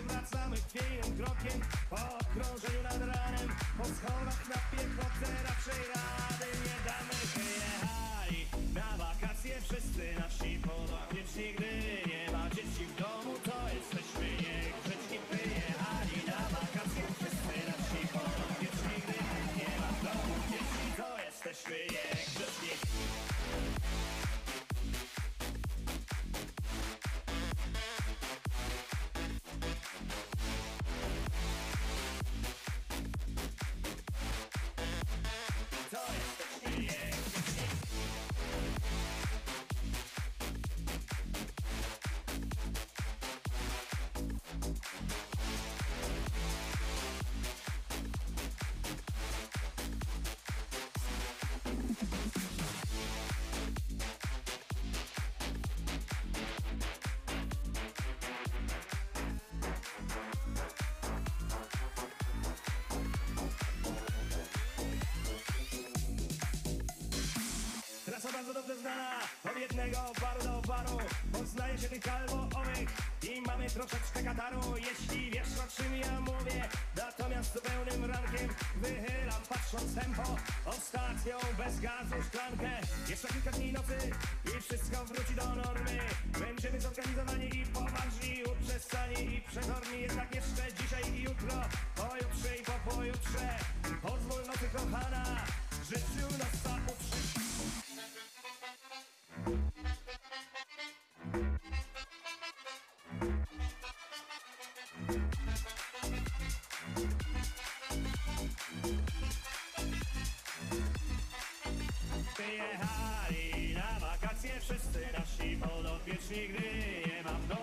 wracamy chwiejnym krokiem Po okrążeniu nad ranem. Po schodach na piechotę raczej rady nie damy Wyjechali na wakacje wszyscy nasi podopieczni Gdy nie ma dzieci w domu to jesteśmy niegrzeczni Wyjechali na wakacje wszyscy nasi podopieczni Gdy nie ma w domu dzieci to jesteśmy niegrzeczni Trasa bardzo dobrze znana. Od jednego baru do baru Poznaje się tych albo owych. I mamy troszeczkę kataru. Jeśli wiesz o czym ja mówię Natomiast zupełnym rankiem Wychylam patrząc tempo. Ostatnią bez gazu szklankę. Jeszcze kilka dni nocy I wszystko wróci do normy. Będziemy zorganizowani i poważni Uprzestani i przezorni. Jednak jeszcze dzisiaj i jutro Pojutrze i po pojutrze Pozwól nocy kochana Życiu nas Przyjechali na wakacje wszyscy nasi podopieczni, gdy nie mam domu.